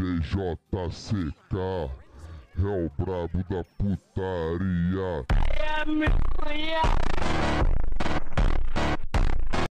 DJCK é o brabo da putaria. É a minha